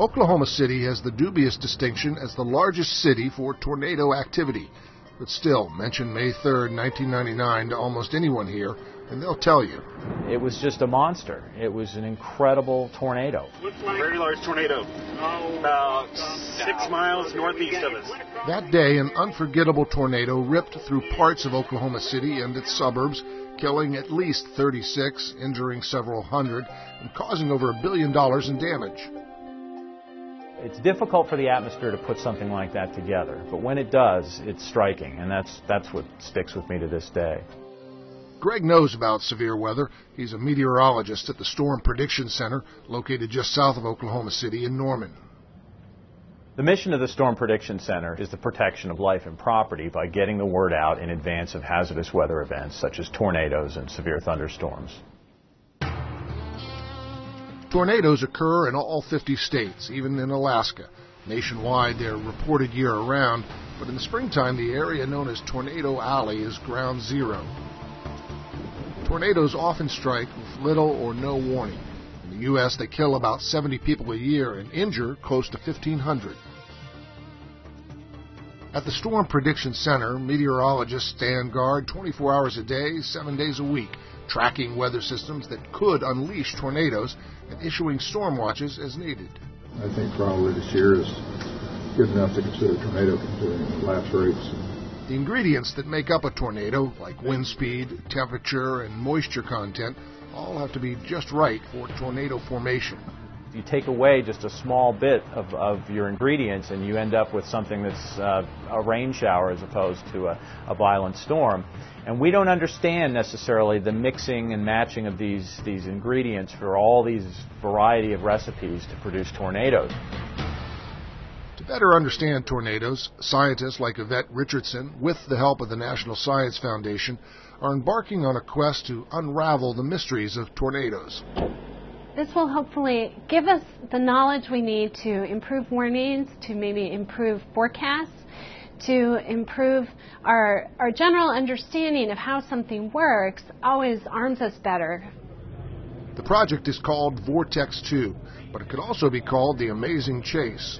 Oklahoma City has the dubious distinction as the largest city for tornado activity. But still, mention May 3rd, 1999 to almost anyone here, and they'll tell you. It was just a monster. It was an incredible tornado. Very large tornado, about six miles northeast of us. That day, an unforgettable tornado ripped through parts of Oklahoma City and its suburbs, killing at least 36, injuring several hundred, and causing over a billion dollars in damage. It's difficult for the atmosphere to put something like that together, but when it does, it's striking, and that's, that's what sticks with me to this day. Greg knows about severe weather. He's a meteorologist at the Storm Prediction Center, located just south of Oklahoma City in Norman. The mission of the Storm Prediction Center is the protection of life and property by getting the word out in advance of hazardous weather events such as tornadoes and severe thunderstorms. Tornadoes occur in all 50 states, even in Alaska. Nationwide, they're reported year around, but in the springtime, the area known as Tornado Alley is ground zero. Tornadoes often strike with little or no warning. In the U.S., they kill about 70 people a year and injure close to 1,500. At the Storm Prediction Center, meteorologists stand guard 24 hours a day, 7 days a week, tracking weather systems that could unleash tornadoes and issuing storm watches as needed. I think probably this year is good enough to consider tornado considering lapse rates. The ingredients that make up a tornado, like wind speed, temperature, and moisture content, all have to be just right for tornado formation you take away just a small bit of, of your ingredients and you end up with something that's uh, a rain shower as opposed to a, a, violent storm. And we don't understand necessarily the mixing and matching of these, these ingredients for all these variety of recipes to produce tornadoes. To better understand tornadoes, scientists like Yvette Richardson, with the help of the National Science Foundation, are embarking on a quest to unravel the mysteries of tornadoes. This will hopefully give us the knowledge we need to improve warnings, to maybe improve forecasts, to improve our, our general understanding of how something works, always arms us better. The project is called Vortex 2, but it could also be called The Amazing Chase.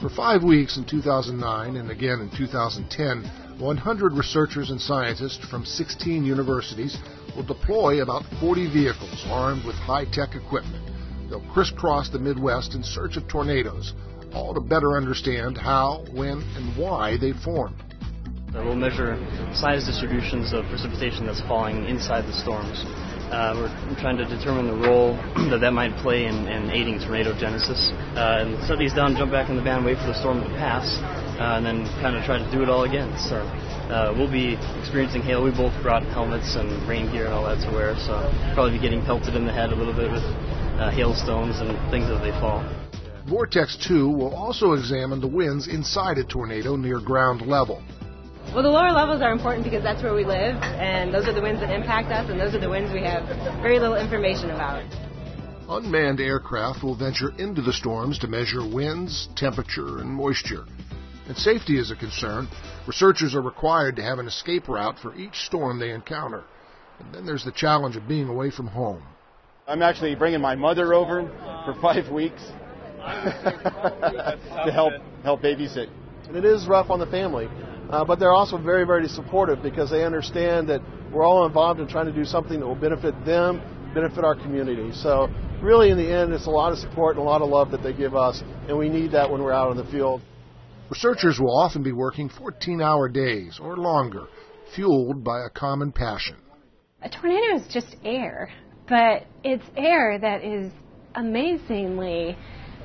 For five weeks in 2009 and again in 2010, 100 researchers and scientists from 16 universities will deploy about 40 vehicles armed with high-tech equipment. They'll crisscross the Midwest in search of tornadoes, all to better understand how, when, and why they form. We'll measure size distributions of precipitation that's falling inside the storms. Uh, we're trying to determine the role that that might play in, in aiding tornado genesis. Uh, and set these down, jump back in the van, wait for the storm to pass, uh, and then kind of try to do it all again. So uh, we'll be experiencing hail. We both brought helmets and rain gear and all that to wear, so probably be getting pelted in the head a little bit with uh, hailstones and things as they fall. Vortex 2 will also examine the winds inside a tornado near ground level. Well, the lower levels are important because that's where we live, and those are the winds that impact us, and those are the winds we have very little information about. Unmanned aircraft will venture into the storms to measure winds, temperature, and moisture. And safety is a concern. Researchers are required to have an escape route for each storm they encounter. And then there's the challenge of being away from home. I'm actually bringing my mother over for five weeks to help help babysit. And it is rough on the family. Uh, but they're also very, very supportive because they understand that we're all involved in trying to do something that will benefit them, benefit our community. So, really, in the end, it's a lot of support and a lot of love that they give us, and we need that when we're out in the field. Researchers will often be working 14 hour days or longer, fueled by a common passion. A tornado is just air, but it's air that is amazingly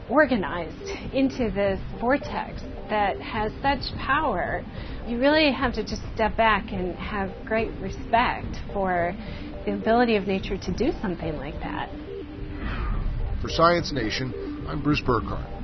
organized into this vortex that has such power. You really have to just step back and have great respect for the ability of nature to do something like that. For Science Nation, I'm Bruce Burkhardt.